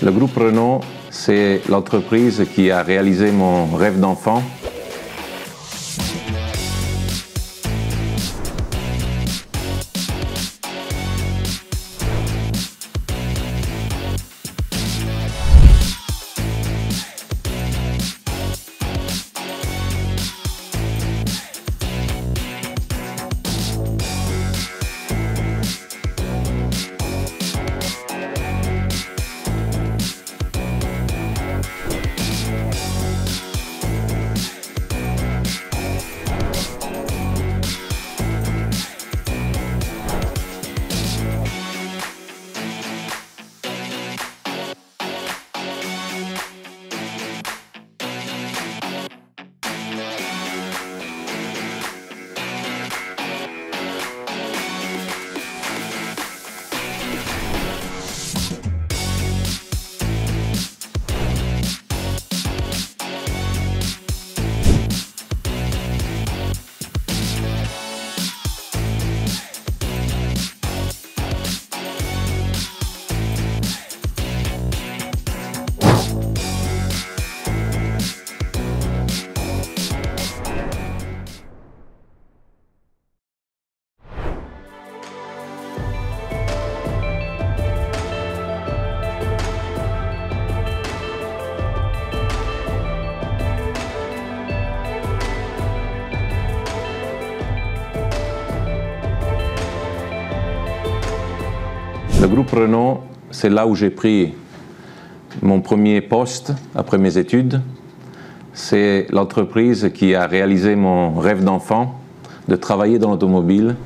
Le groupe Renault, c'est l'entreprise qui a réalisé mon rêve d'enfant. Le groupe Renault, c'est là où j'ai pris mon premier poste après mes études. C'est l'entreprise qui a réalisé mon rêve d'enfant de travailler dans l'automobile